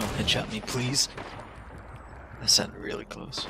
Don't headshot me, please. That sounded really close.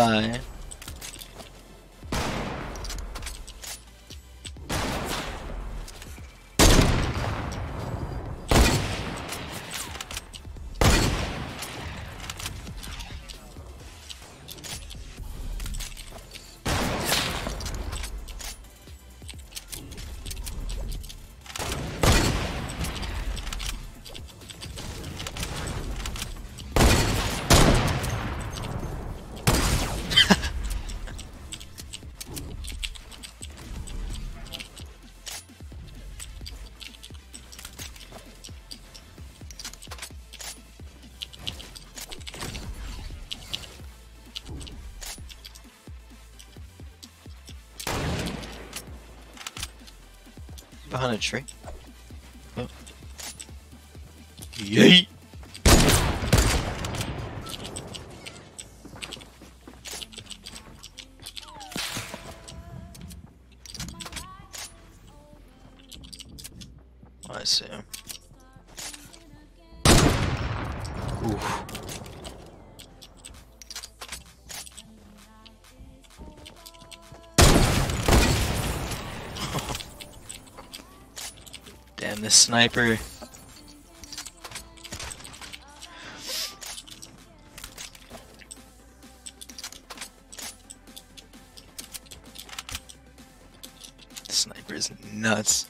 Goodbye. Behind a tree. Oh. Yeet! Sniper. Sniper is nuts.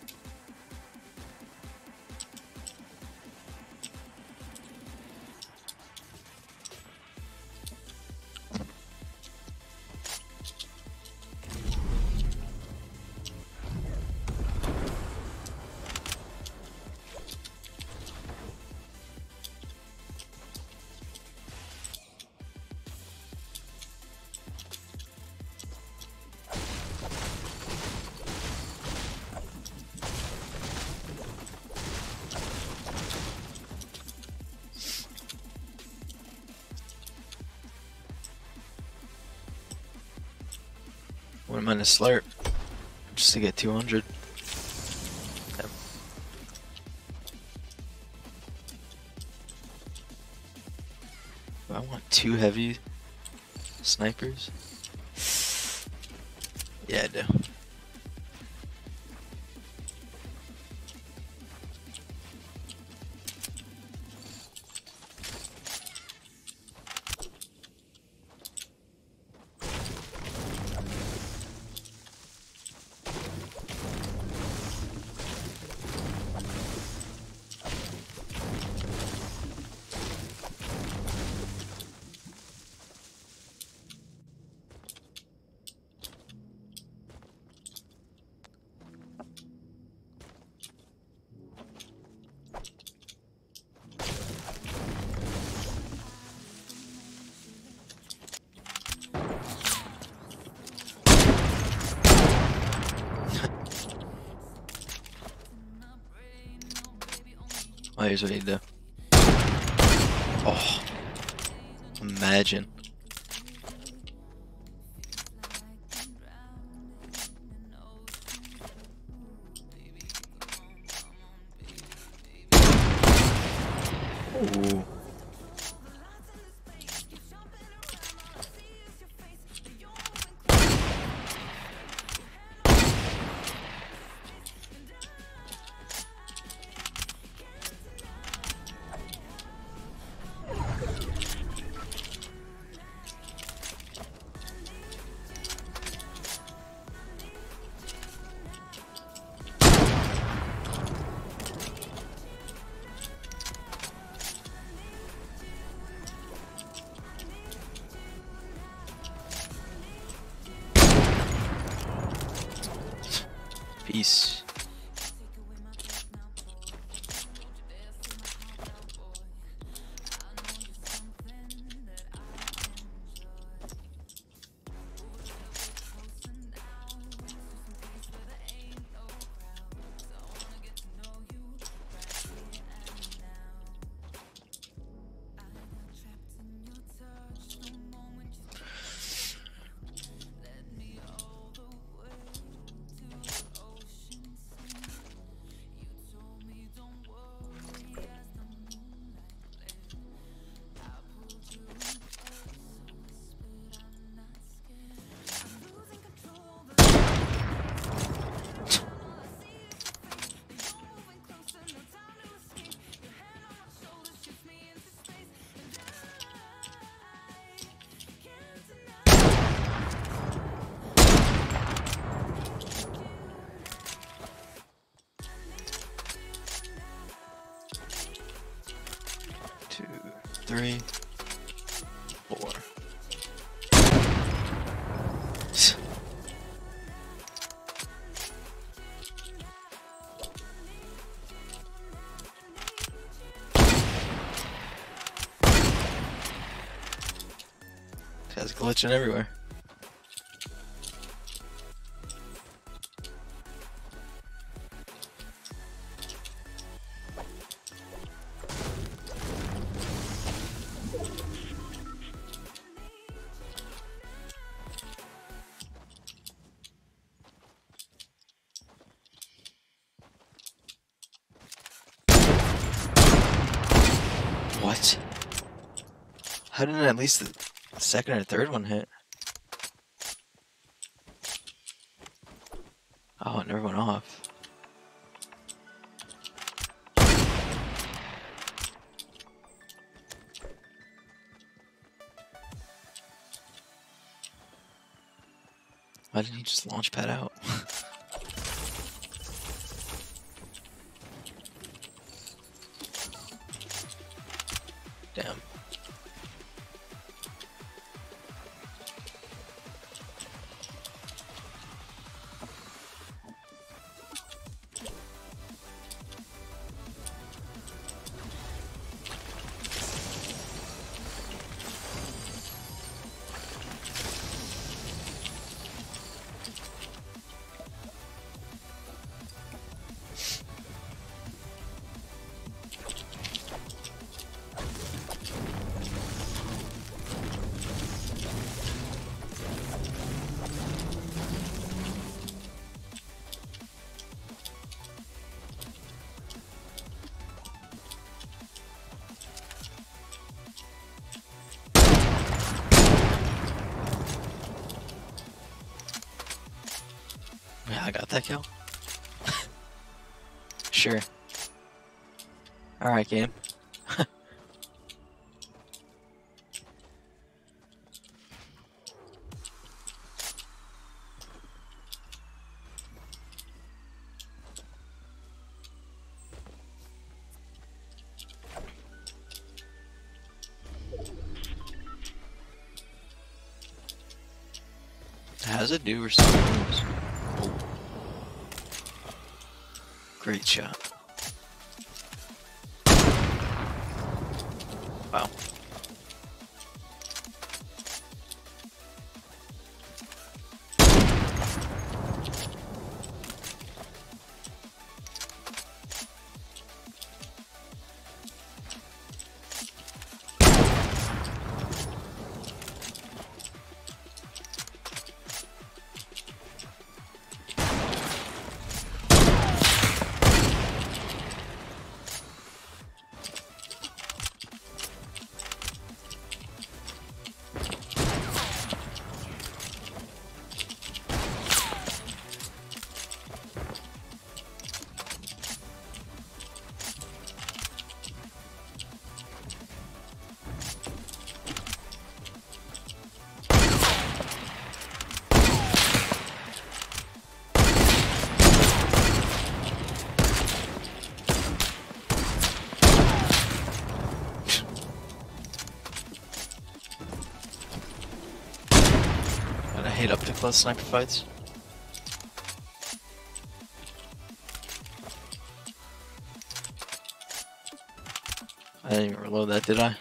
Am gonna slurp? Just to get 200. Damn. I want two heavy snipers? Yeah, I do. What you do. Oh, imagine. Three, four. Guy's glitching everywhere. How didn't at least the second or third one hit? Oh, it never went off. Why didn't he just launch pad out? That kill. sure. Alright, game. How's it do or something? Great those sniper fights. I didn't even reload that, did I?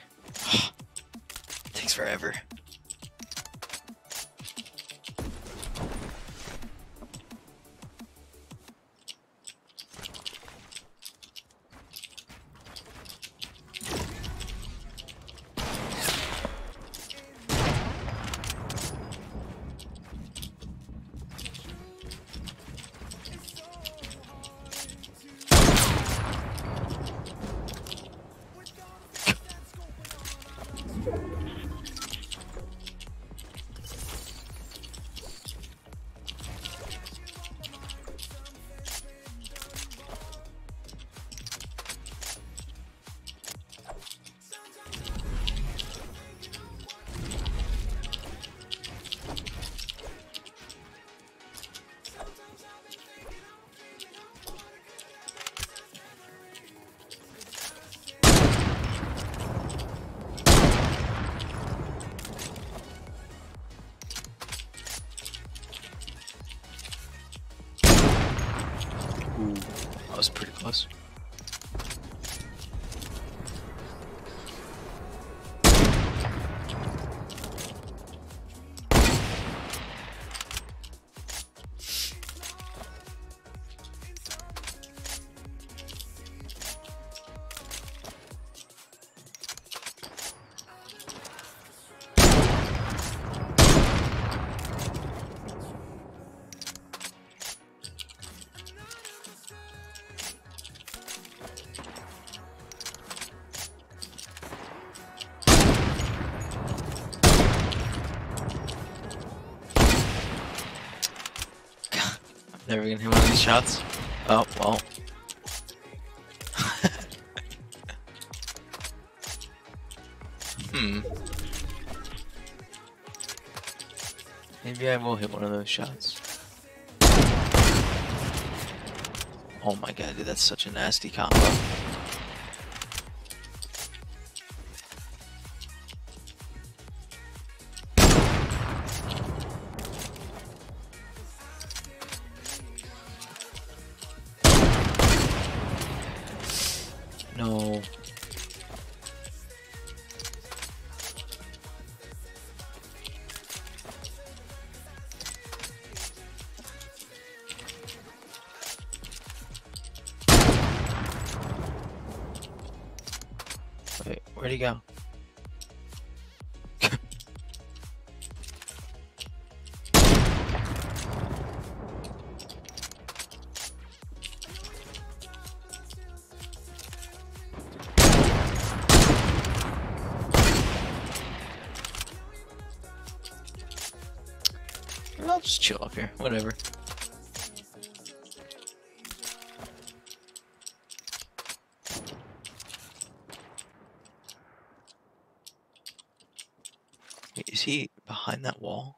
Never gonna hit one of these shots. Oh, well. hmm. Maybe I will hit one of those shots. Oh my god, dude, that's such a nasty combo. Where'd he go? I'll just chill up here, whatever. Wait, Is he behind that wall?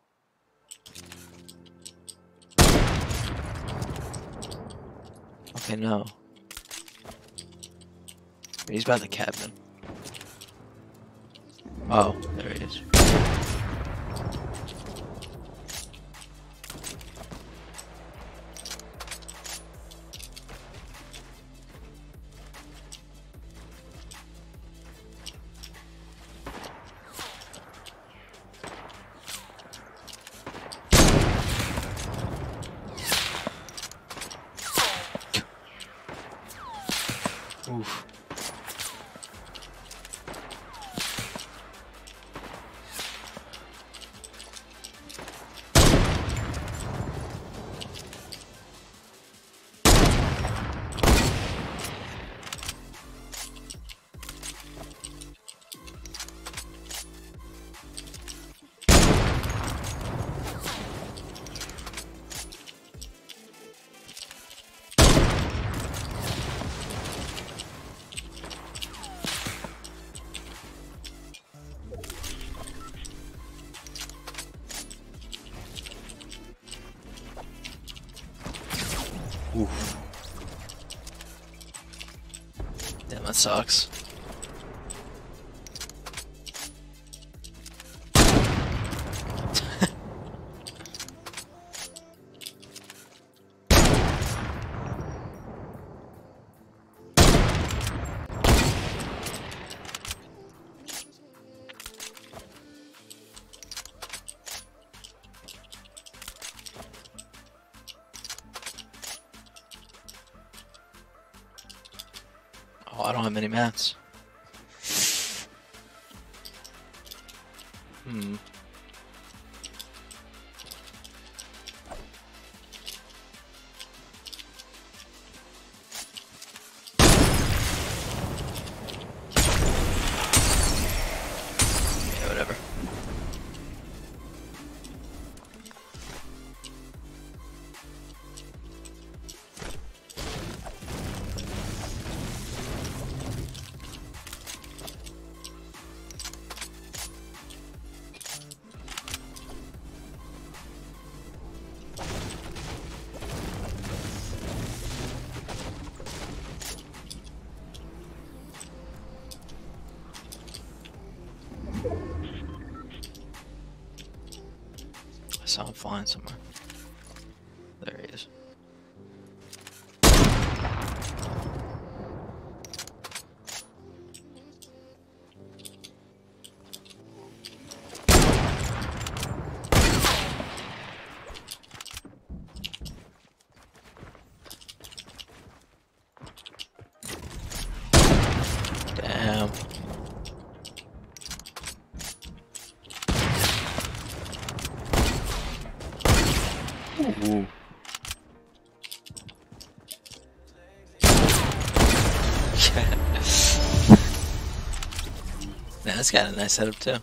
Okay, no. He's by the cabin. Oh, there he is. Sucks. Oh, I don't have many mats. Hmm. I saw him flying somewhere. Got a nice setup too.